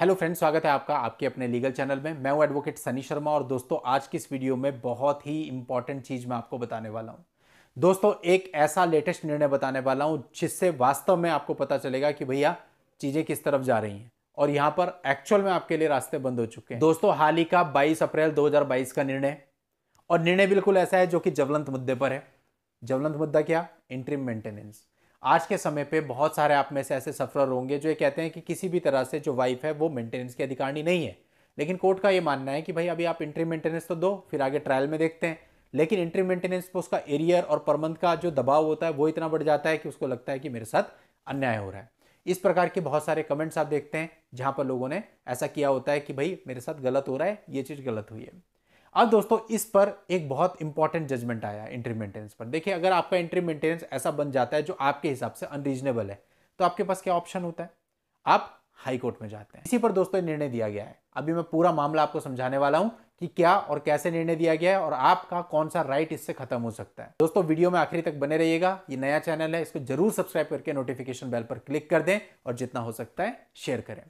Hello friends, स्वागत है आपका आपके अपने लीगल चैनल में। मैं हूँ एडवोकेट सनी शर्मा और दोस्तों, आज की इस वीडियो में बहुत ही इंपॉर्टेंट चीज़ मैं आपको बताने वाला हूँ। दोस्तों, एक ऐसा लेटेस्ट निर्णय बताने वाला हूँ, जिससे वास्तव में आपको पता चलेगा कि भैया, चीज़ें किस तरफ़ जा रही हैं। और यहाँ पर एक्चुअल में आपके लिए रास्ते बंद हो चुके हैं। दोस्तों, हाल ही का 22 अप्रैल 2022 का निर्णय। और निर्णय बिल्कुल ऐसा है जो कि ज्वलंत मुद्दे पर है। ज्वलंत मुद्दा क्या? इंट्रीम मेंटेनेंस आज के समय पे बहुत सारे आप में से ऐसे सफ़र होंगे जो ये कहते हैं कि किसी भी तरह से जो वाइफ है, वो मेंटेनेंस की अधिकारणी नहीं है। लेकिन कोर्ट का ये मानना है कि भाई अभी आप इंट्री मेंटेनेंस तो दो, फिर आगे ट्रायल में देखते हैं। लेकिन इंट्री मेंटेनेंस पर उसका एरियर और पर मंथ का जो दबाव होता है, वो इतना बढ़ जाता है कि उसको लगता है कि मेरे साथ अन्याय हो रहा है। इस प्रकार के बहुत सारे कमेंट्स आप देखते हैं, जहाँ पर लोगों ने ऐसा किया होता है कि भाई मेरे साथ गलत हो रहा है, ये चीज़ गलत हुई है। अब दोस्तों, इस पर एक बहुत इंपॉर्टेंट जजमेंट आया है एंट्री मेंटेनेंस पर। देखिए, अगर आपका एंट्री मेंटेनेंस ऐसा बन जाता है जो आपके हिसाब से अनरीजनेबल है तो आपके पास क्या ऑप्शन होता है? आप हाई कोर्ट में जाते हैं। इसी पर दोस्तों निर्णय दिया गया है। अभी मैं पूरा मामला आपको समझाने वाला हूँ कि क्या और कैसे निर्णय दिया गया है और आपका कौन सा राइट इससे खत्म हो सकता है। दोस्तों, वीडियो में आखिरी तक बने रहिएगा। ये नया चैनल है, इसको ज़रूर सब्सक्राइब करके नोटिफिकेशन बेल पर क्लिक कर दें और जितना हो सकता है शेयर करें।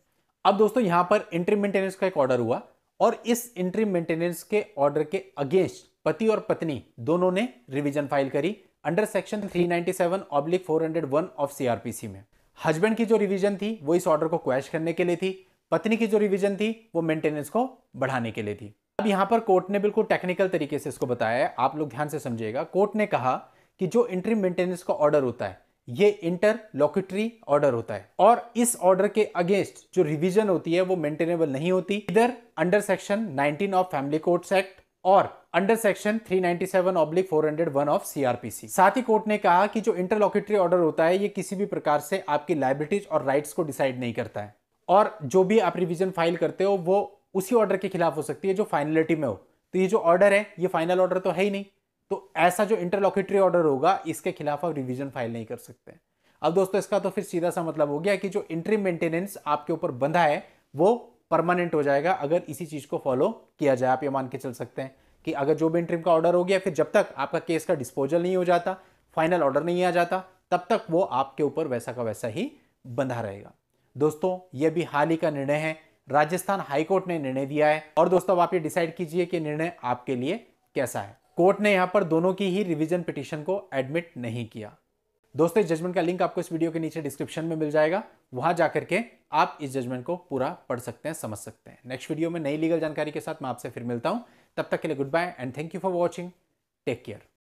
अब दोस्तों, यहाँ पर इंट्री मेंटेनेंस का एक ऑर्डर हुआ। और इस इंट्रीम मेंटेनेंस के ऑर्डर के अगेंस्ट पति और पत्नी दोनों ने रिवीजन फ़ाइल करी under section 397 oblique 401 of CrPC में। हस्बैंड की जो रिवीजन थी, वो इस ऑर्डर को क्वैश करने के लिए थी। पत्नी की जो रिवीजन थी, वो मेंटेनेंस को बढ़ाने के लिए थी। अब यहाँ पर कोर्ट ने बिल्कुल टेक्निकल तरीके से इसको बताया है। आप लोग ध्यान से समझिएगा। कोर्ट ने कहा कि जो इंट्रीम मेंटेनेंस का ऑर्डर होता है ये इंटरलॉकेटरी ऑर्डर होता है। और इस ऑर्डर के अगेंस्ट जो रिवीजन होती है, वो मेंटेनेबल नहीं होती। इधर under section 19 of family courts act और under section 397 oblique 401 of CrPC साथ ही कोर्ट ने कहा कि जो इंटरलॉकेटरी ऑर्डर होता है, ये किसी भी प्रकार से आपकी लाइबिलिटीज और राइट्स को डिसाइड नहीं करता है। और जो भी आप रिविजन फ़ाइल करते हो, वो उसी ऑर्डर के खिलाफ हो सकती है जो फाइनलिटी में हो। तो ये जो ऑर्डर है, ये फाइनल ऑर्डर तो है ही नहीं। तो ऐसा जो इंटरलॉकेटरी ऑर्डर होगा, इसके खिलाफ आप रिविजन फ़ाइल नहीं कर सकते। अब दोस्तों, इसका तो फिर सीधा सा मतलब हो गया कि जो इंट्री मेंटेनेंस आपके ऊपर बंधा है, वो परमानेंट हो जाएगा अगर इसी चीज़ को फॉलो किया जाए। आप ये मान के चल सकते हैं कि अगर जो भी इंट्रीम का ऑर्डर हो गया, फिर जब तक आपका केस का डिस्पोजल नहीं हो जाता फाइनल ऑर्डर नहीं आ जाता, तब तक वो आपके ऊपर वैसा का वैसा ही बंधा रहेगा। दोस्तों, ये भी हाल ही का निर्णय है। राजस्थान हाईकोर्ट ने निर्णय दिया है। और दोस्तों आप ये डिसाइड कीजिए कि निर्णय आपके लिए कैसा है। कोर्ट ने यहाँ पर दोनों की ही रिविजन पिटिशन को एडमिट नहीं किया। दोस्तों, इस जजमेंट का लिंक आपको इस वीडियो के नीचे डिस्क्रिप्शन में मिल जाएगा। वहाँ जाकर के आप इस जजमेंट को पूरा पढ़ सकते हैं, समझ सकते हैं। नेक्स्ट वीडियो में नई लीगल जानकारी के साथ मैं आपसे फिर मिलता हूँ। तब तक के लिए goodbye and thank you for watching take care